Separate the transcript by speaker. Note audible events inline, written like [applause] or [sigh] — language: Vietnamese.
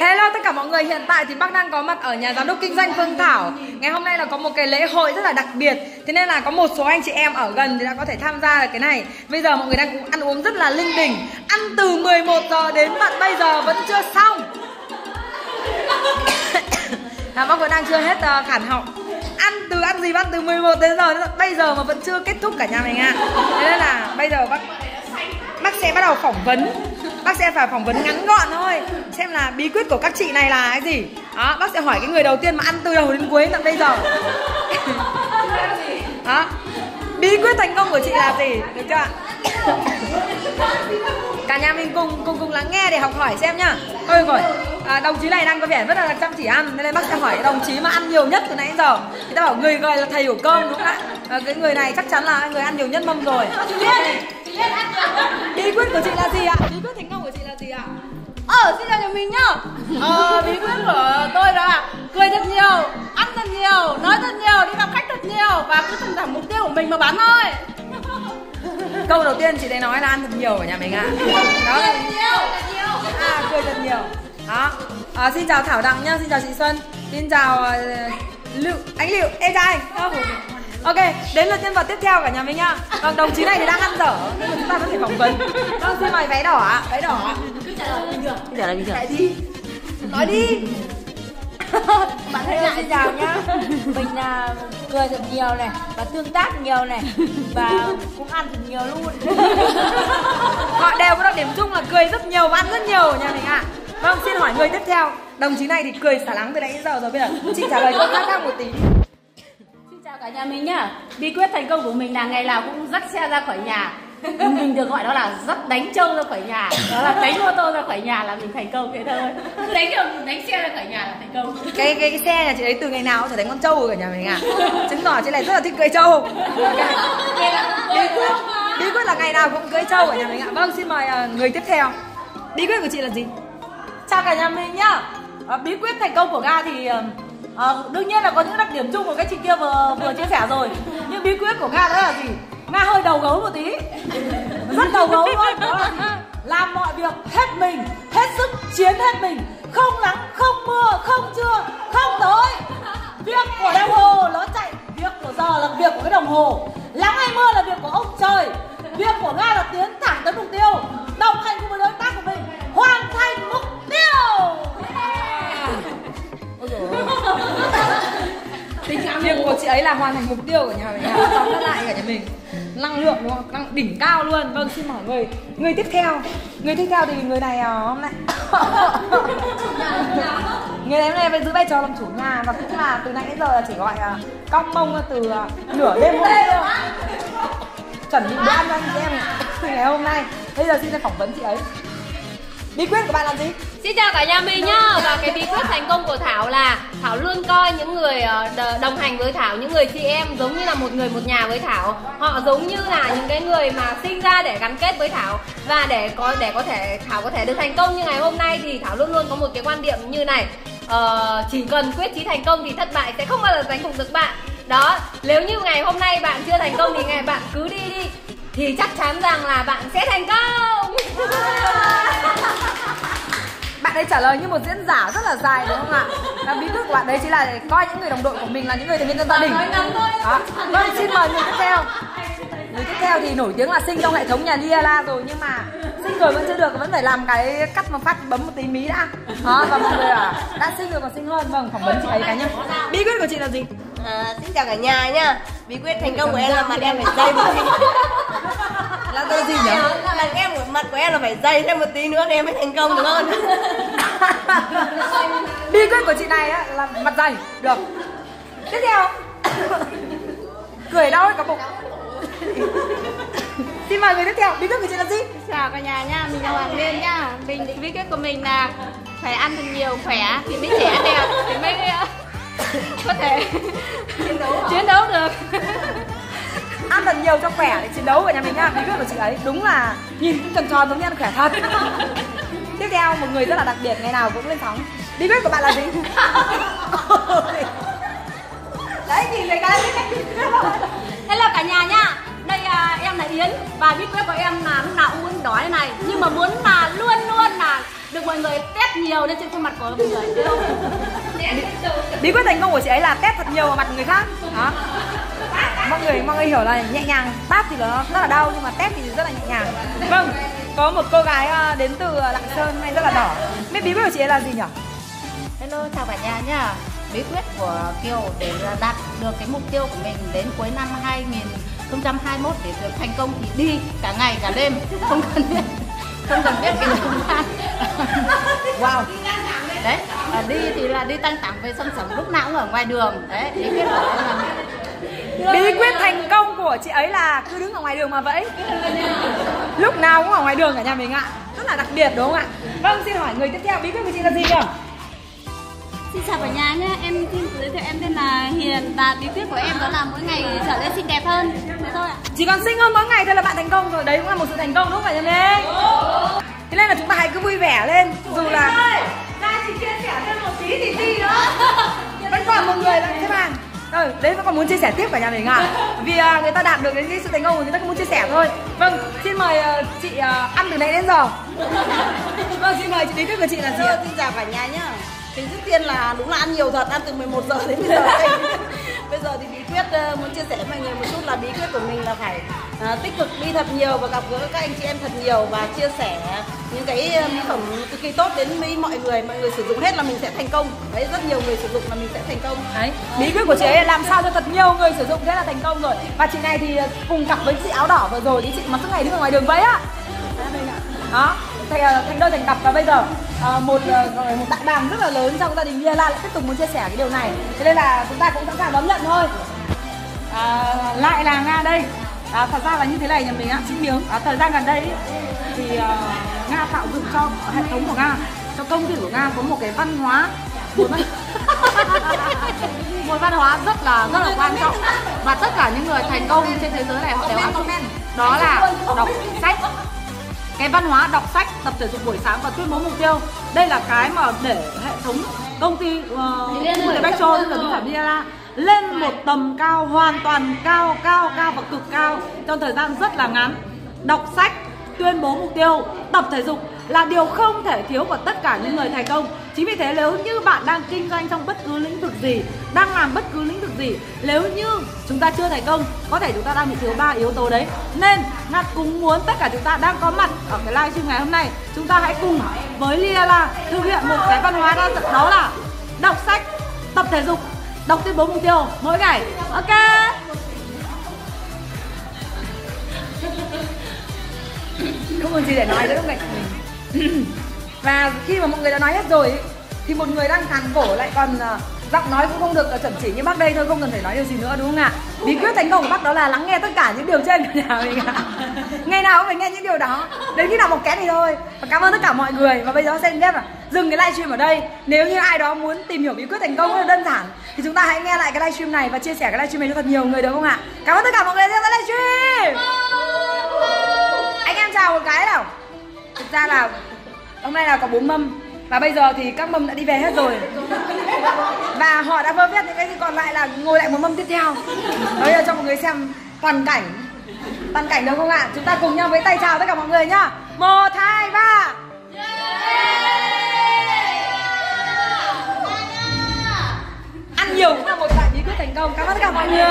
Speaker 1: Hello tất cả mọi người, hiện tại thì bác đang có mặt ở nhà giám đốc kinh doanh Phương Thảo. Ngày hôm nay là có một cái lễ hội rất là đặc biệt Thế nên là có một số anh chị em ở gần thì đã có thể tham gia được cái này. Bây giờ mọi người đang ăn uống rất là linh đình Ăn từ 11 giờ đến tận bây giờ vẫn chưa xong. [coughs] À, Bác vẫn đang chưa hết uh, khản họng. Ăn từ ăn gì bác? Từ 11 đến giờ đến bây giờ mà vẫn chưa kết thúc cả nhà mình ạ. À. Thế nên là bây giờ bác bác sẽ bắt đầu phỏng vấn bác sẽ phải phỏng vấn ngắn gọn thôi. Xem là bí quyết của các chị này là cái gì. Đó bác sẽ hỏi cái người đầu tiên mà ăn từ đầu đến cuối tận bây giờ. Đó. Bí quyết thành công của chị là gì? Được chưa cả nhà mình cùng cùng cùng lắng nghe để học hỏi xem nhá. Thôi rồi à, đồng chí này đang có vẻ rất là chăm chỉ ăn nên bác sẽ hỏi đồng chí mà ăn nhiều nhất từ nãy đến giờ. Người ta bảo người gọi là thầy của cơm đúng không ạ? À, cái người này chắc chắn là người ăn nhiều nhất mâm rồi. Bí quyết của chị là gì ạ? Bí quyết thành
Speaker 2: Ờ, xin chào nhà mình nhá. Ờ, bí quyết của tôi là cười thật nhiều, ăn thật nhiều, nói thật nhiều, đi gặp khách thật nhiều Và cứ từng thẳng mục tiêu của mình mà bán thôi. [laughs]
Speaker 1: Câu đầu tiên chị thấy nói là ăn thật nhiều ở nhà mình ạ
Speaker 2: Đó là nhiều, thật nhiều.
Speaker 1: À, cười thật nhiều. Đó. À, Xin chào Thảo Đặng nhá, xin chào chị Xuân. Xin chào uh, Lưu, anh Liệu, em trai. Anh Ok, đến lượt nhân vật tiếp theo cả nhà mình nhá Còn đồng chí này thì đang ăn dở. Nên là chúng ta có thể phỏng vấn. Vâng, xin mời váy đỏ ạ, váy đỏ ạ.
Speaker 2: Cứ trả lời bình thường.
Speaker 1: Trả lời bình thường.
Speaker 2: Lại đi. Nói đi. [laughs]
Speaker 3: Bạn hãy lại chào nhá. Mình là cười thật nhiều này và tương tác nhiều này và cũng ăn thật nhiều luôn. [laughs]
Speaker 1: Họ đều có đặc điểm chung là cười rất nhiều và ăn rất nhiều nhà mình ạ. À. vâng xin hỏi người tiếp theo. Đồng chí này thì cười xả lắng từ nãy đến giờ rồi bây giờ chị trả lời câu khác khác một tí
Speaker 2: chào cả nhà mình nhá. Bí quyết thành công của mình là ngày nào cũng dắt xe ra khỏi nhà. [laughs] Mình được gọi đó là dắt đánh trâu ra khỏi nhà. Đó là đánh ô tô ra khỏi nhà là mình thành công thế thôi. [laughs] Đánh được đánh xe ra khỏi nhà là thành công. [laughs]
Speaker 1: Cái cái, cái xe nhà chị ấy từ ngày nào cũng trở thành con trâu ở nhà mình à chứng tỏ chị này rất là thích cưỡi trâu. Bí quyết bí quyết là ngày nào cũng cưỡi trâu ở nhà mình ạ. Vâng xin mời uh, người tiếp theo. Bí quyết của chị là gì?
Speaker 3: Chào cả nhà mình nhá. À, bí quyết thành công của ga thì à, đương nhiên là có những đặc điểm chung của cái chị kia vừa vừa chia sẻ rồi. Nhưng bí quyết của nga đó là gì? Nga hơi đầu gấu một tí. Rất đầu gấu luôn đó là gì? làm mọi việc hết mình hết sức chiến hết mình. Không nắng không mưa không trưa không tối. Việc của đồng hồ nó chạy việc của giờ là việc của cái đồng hồ. Nắng hay mưa là việc của ông trời. Việc của nga là tiến thẳng tới mục tiêu. Đồng hành cùng với
Speaker 1: ấy là hoàn thành mục tiêu của nhà mình. [laughs] Tóm tắt lại cả nhà mình. Năng lượng đúng không? Năng đỉnh cao luôn. Vâng xin hỏi người người tiếp theo. Người tiếp theo thì người này uh, hôm nay. [laughs] Người này hôm nay phải giữ vai trò làm chủ nhà và cũng là từ nãy đến giờ là chỉ gọi uh, cong mông từ uh, nửa đêm hôm. Nay chuẩn bị bữa ăn cho anh chị em ngày hôm nay. Bây giờ xin được phỏng vấn chị ấy bí quyết của bạn là gì?
Speaker 4: Xin chào cả nhà mình nhá. Và cái bí quyết thành công của Thảo là Thảo luôn coi những người ờ, đồng hành với Thảo Những người chị em giống như là một người một nhà với Thảo. Họ giống như là những cái người mà sinh ra để gắn kết với Thảo. Và để có để có thể Thảo có thể được thành công như ngày hôm nay Thì Thảo luôn luôn có một cái quan điểm như này. Ờ, Chỉ cần quyết chí thành công thì thất bại sẽ không bao giờ đánh phục được bạn. Đó, nếu như ngày hôm nay bạn chưa thành công thì ngày bạn cứ đi đi. Thì chắc chắn rằng là bạn sẽ thành công. [laughs]
Speaker 1: Bạn ấy trả lời như một diễn giả rất là dài đúng không ạ? Và bí quyết của bạn đấy chính là coi những người đồng đội của mình là những người thành viên trong gia đình. đó. Vâng xin mời người tiếp theo. Người tiếp theo thì nổi tiếng là sinh trong hệ thống nhà Liala rồi nhưng mà sinh rồi vẫn chưa được vẫn phải làm cái cắt một phát bấm một tí mí đã. Đó và mọi người à, đã sinh rồi còn sinh hơn. Vâng phỏng vấn chị ấy cái nhá bí quyết của chị là gì?
Speaker 5: À, xin chào cả nhà nhá bí quyết thành công của em là mặt em phải dày [laughs] phải dày thêm một tí nữa thì em mới thành công được hơn [laughs]
Speaker 1: bí quyết của chị này á, là mặt dày. Được. Tiếp theo. Cười đau cả bụng. Xin mời người tiếp theo. Bí quyết của chị là gì?
Speaker 6: Chào cả nhà nha mình là hoàng liên nha. Mình bí quyết của mình là phải ăn thật nhiều khỏe thì mới trẻ đẹp thì mới có thể [laughs] chiến đấu chiến đấu được
Speaker 1: ăn thật nhiều cho khỏe để chiến đấu của nhà mình nhá. Bí quyết của chị ấy đúng là nhìn cũng tròn tròn giống như ăn khỏe thật. [laughs] Tiếp theo một người rất là đặc biệt ngày nào cũng lên sóng. Bí quyết của bạn là gì? [laughs] [laughs]
Speaker 2: Đấy nhìn thấy cái hello cả nhà nhá đây à, em là yến và bí quyết của em là lúc nào cũng muốn đói này. Nhưng mà muốn mà luôn luôn là được mọi người test nhiều lên trên khuôn mặt của mọi người
Speaker 1: bí quyết thành công của chị ấy là test thật nhiều vào mặt người khác. Đó mọi người mọi người hiểu là nhẹ nhàng. Tát thì nó rất là đau nhưng mà test thì rất là nhẹ nhàng. Vâng có một cô gái ờ, đến từ lạng sơn hay rất là đỏ. Biết bí quyết của chị ấy là gì nhỉ?
Speaker 2: Hello chào cả nhà nhá. Bí quyết của Kiều để đạt được cái mục tiêu của mình đến cuối năm 2021 để được thành công thì đi cả ngày cả đêm. Không cần biết không cần biết cái công [laughs] an
Speaker 1: wow.
Speaker 2: Đấy à, đi thì là đi tăng tẳng về sân sống lúc nào cũng ở ngoài đường. Đấy bí quyết của em là
Speaker 1: bí quyết thành công của chị ấy là cứ đứng ở ngoài đường mà vẫy. Lúc nào cũng ở ngoài đường cả nhà mình ạ. Rất là đặc biệt đúng không ạ? Vâng xin hỏi người tiếp theo bí quyết của chị là gì nhỉ?
Speaker 6: Xin chào cả nhà nhé, em xin giới thiệu em tên là Hiền và bí quyết của em đó là mỗi ngày trở nên xinh đẹp hơn. Thế thôi ạ.
Speaker 1: chỉ còn xinh hơn mỗi ngày thôi là bạn thành công rồi. Đấy cũng là một sự thành công đúng không cả nhà mình? Thế nên là chúng ta hãy cứ vui vẻ lên. Dù là
Speaker 3: Ra chị chia sẻ thêm một tí thì gì nữa.
Speaker 1: Vẫn còn một người lại xếp hàng rồi đấy vẫn còn muốn chia sẻ tiếp cả nhà mình à? [laughs] Vì à, người ta đạt được đến cái sự thành công của người ta cũng muốn chia sẻ thôi. Vâng xin mời à, chị à, ăn từ nãy đến giờ. [laughs] Vâng xin mời chị bí quyết của chị là gì ạ?
Speaker 5: Xin chào cả nhà nhá. Thì trước tiên là đúng là ăn nhiều thật ăn từ 11 giờ đến bây giờ. Đây. [laughs] bây giờ thì bí quyết ờ, muốn chia sẻ với mọi người một chút là bí quyết của mình là phải ờ, tích cực đi thật nhiều và gặp gỡ các anh chị em thật nhiều và chia sẻ những cái ờ, mỹ phẩm cực kỳ tốt đến với mọi người mọi người sử dụng hết là mình sẽ thành công. Đấy rất nhiều người sử dụng là mình sẽ thành công.
Speaker 1: Đấy. Bí quyết của chị ấy là làm sao cho thật nhiều người sử dụng thế là thành công rồi. Và chị này thì cùng cặp với chị áo đỏ vừa rồi thì chị mà suốt ngày đứng ở ngoài đường vậy á. Đó thành thành đôi thành cặp và bây giờ à, một ờ, một đại bàng rất là lớn trong gia đình Lia La lại tiếp tục muốn chia sẻ cái điều này. Thế nên là chúng ta cũng sẵn sàng đón nhận thôi. À, lại là nga đây à, thật ra là như thế này nhà mình ạ xin miếng à, thời gian gần đây ý, thì à, nga tạo dựng cho hệ thống của nga cho công ty của nga có một cái văn hóa một văn [laughs] một văn hóa rất là rất là quan trọng. Và tất cả những người thành công trên thế giới này họ đều áp dụng đó là đọc sách. Cái văn hóa đọc sách tập thể dục buổi sáng và tuyên bố mục tiêu. Đây là cái mà để hệ thống công ty uh, ty Petro tức là phẩm Diala lên một tầm cao, hoàn toàn cao cao cao và cực cao trong thời gian rất là ngắn. Đọc sách, tuyên bố mục tiêu, tập thể dục là điều không thể thiếu của tất cả những người thành công. Chính vì thế, nếu như bạn đang kinh doanh trong bất cứ lĩnh vực gì, đang làm bất cứ lĩnh vực gì, nếu như chúng ta chưa thành công, có thể chúng ta đang bị thiếu ba yếu tố đấy. Nên ngặt cũng muốn tất cả chúng ta đang có mặt ở cái livestream ngày hôm nay, chúng ta hãy cùng với Liala thực hiện một cái văn hóa đa dạng đó là đọc sách, tập thể dục đọc tuyên bố mục tiêu, mỗi ngày. Ok. [laughs] Không còn gì để nói nữa, lúc này. Mình [clears throat] và khi mà mọi người đã nói hết rồi, thì một người đang thằng cổ lại còn ờ, giọng nói cũng không được chuẩn chỉ như bác đây thôi, không cần phải nói điều gì nữa, đúng không ạ? Bí quyết thành công của bác đó là lắng nghe tất cả những điều trên của nhà mình ạ. Ngày nào cũng phải nghe những điều đó. Đến khi nào một kén thì thôi. Và cảm ơn tất cả mọi người. Và bây giờ xem ghép là dừng cái livestream ở đây. Nếu như ai đó muốn tìm hiểu bí quyết thành công rất là đơn giản, thì chúng ta hãy nghe lại cái livestream này và chia sẻ cái livestream này cho thật nhiều người, được không ạ? Cảm ơn tất cả mọi người đã theo dõi livestream anh em chào một cái nào. Thực ra là hôm nay là có bốn mâm. Và bây giờ thì các mâm đã đi về hết rồi và họ đã vơ vét những cái gì còn lại là ngồi lại một mâm tiếp theo. Bây giờ cho mọi người xem toàn cảnh. Toàn cảnh được không ạ? Chúng ta cùng nhau với tay chào tất cả mọi người nhá. Một, hai, ba. Ăn nhiều cũng là một loại bí quyết thành công. Cảm ơn tất cả mọi người.